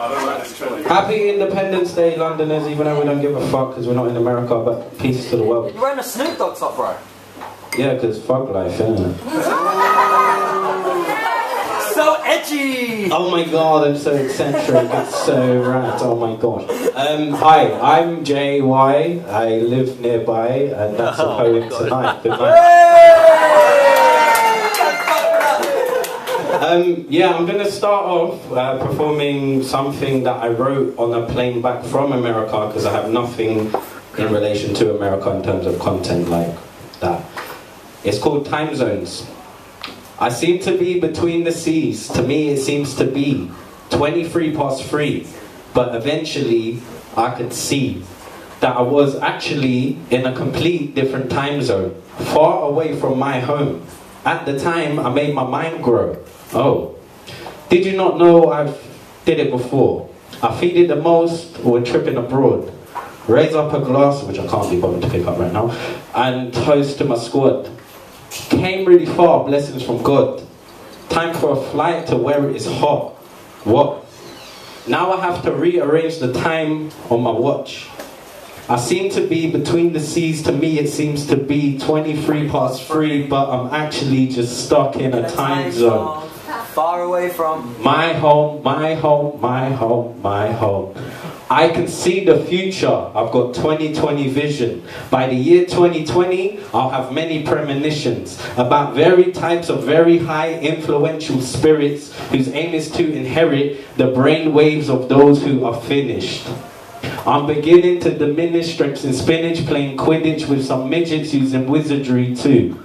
Happy Independence Day, Londoners, even though we don't give a fuck because we're not in America, but peace to the world. You're wearing a Snoop Dogg top, bro. Yeah, because fuck life, innit? so edgy! Oh my god, I'm so eccentric, it's so rad, oh my god. Um, hi, I'm JY, I live nearby, and that's a Oh poem tonight. Um, yeah, I'm gonna start off uh, performing something that I wrote on a plane back from America because I have nothing in relation to America in terms of content like that. It's called Time Zones. I seem to be between the seas. To me, it seems to be 23 past 3. But eventually, I could see that I was actually in a complete different time zone, far away from my home. At the time, I made my mind grow. Oh, did you not know I've did it before? I feed it the most when tripping abroad. Raise up a glass, which I can't be bothered to pick up right now, and toast to my squad. Came really far, blessings from God. Time for a flight to where it is hot. What? Now I have to rearrange the time on my watch. I seem to be between the seas. To me, it seems to be 23 past 3, but I'm actually just stuck in a time zone. Far away from. My home, my home, my home, my home. I can see the future. I've got 2020 vision. By the year 2020, I'll have many premonitions about very types of very high influential spirits whose aim is to inherit the brain waves of those who are finished. I'm beginning to diminish strengths in spinach, playing Quidditch with some midgets using wizardry too.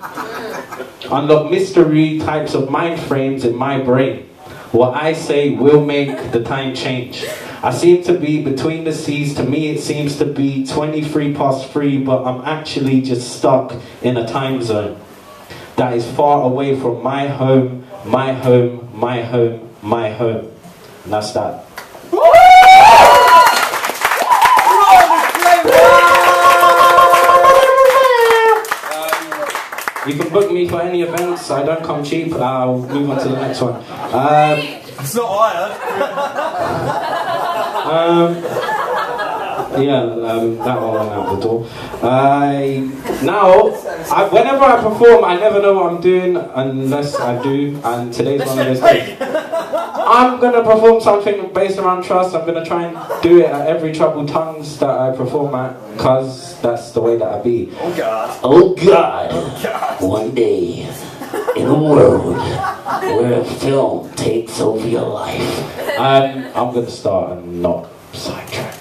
Unlock mystery types of mind frames in my brain. What I say will make the time change. I seem to be between the seas. To me, it seems to be 23 past 3, but I'm actually just stuck in a time zone that is far away from my home, my home, my home, my home. And that's that. You can book me for any events. I don't come cheap. I'll move on to the next one. Um, It's not iron. um, yeah, um, that one went out the door. I now, I, whenever I perform, I never know what I'm doing unless I do. And today's one of those days. I'm gonna perform something based around trust. I'm gonna try and do it at every Trouble Tongues that I perform at, cause that's the way that I be. Oh god. Oh God! One day, in a world where a film takes over your life, um, I'm gonna start and not sidetrack.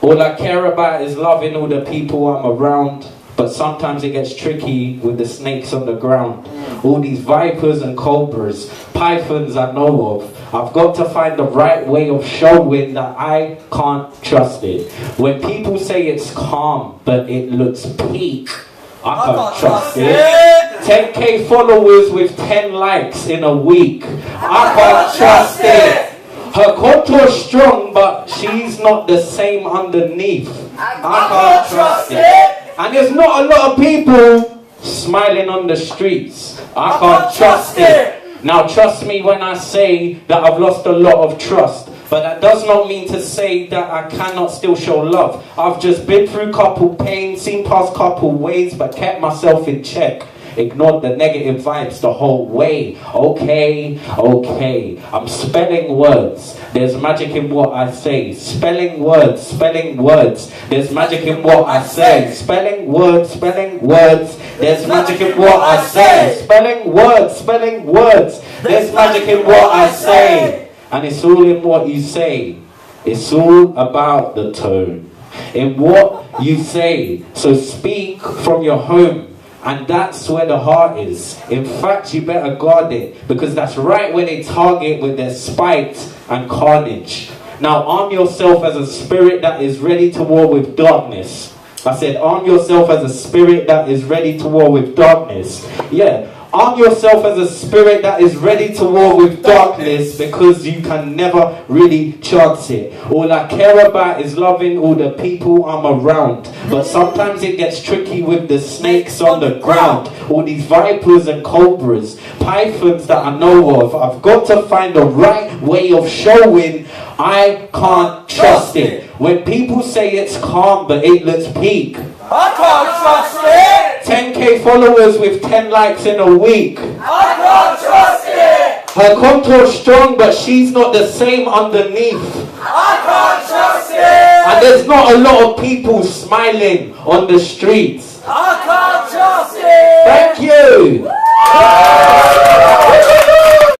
All I care about is loving all the people I'm around. But sometimes it gets tricky with the snakes on the ground. All these vipers and cobras, pythons I know of. I've got to find the right way of showing that I can't trust it. When people say it's calm, but it looks peak, I can't trust it. 10k followers with 10 likes in a week. I can't trust it. Her contour's strong, but she's not the same underneath. I can't trust it. And there's not a lot of people smiling on the streets. I can't trust it. Now, trust me when I say that I've lost a lot of trust. But that does not mean to say that I cannot still show love. I've just been through couple pain, seen past couple ways, but kept myself in check. Ignored the negative vibes the whole way. Okay, okay. I'm spelling words. There's magic in what I say. Spelling words, spelling words. There's magic in what I say. Spelling words, spelling words. There's magic in what I say. Spelling words, spelling words. There's magic in what I say. And it's all in what you say. It's all about the tone. In what you say. So speak from your home. And that's where the heart is. In fact, you better guard it because that's right where they target with their spite and carnage. Now, arm yourself as a spirit that is ready to war with darkness. I said, arm yourself as a spirit that is ready to war with darkness. Yeah, Arm yourself as a spirit that is ready to war with darkness because you can never really chance it. All I care about is loving all the people I'm around. But sometimes it gets tricky with the snakes on the ground. All these vipers and cobras, pythons that I know of. I've got to find the right way of showing I can't trust it. When people say it's calm but it looks peak. I can't trust it! 10k followers with 10 likes in a week. I can't trust it! Her contour's strong, but she's not the same underneath. I can't trust it! And there's not a lot of people smiling on the streets. I can't trust it! Thank you.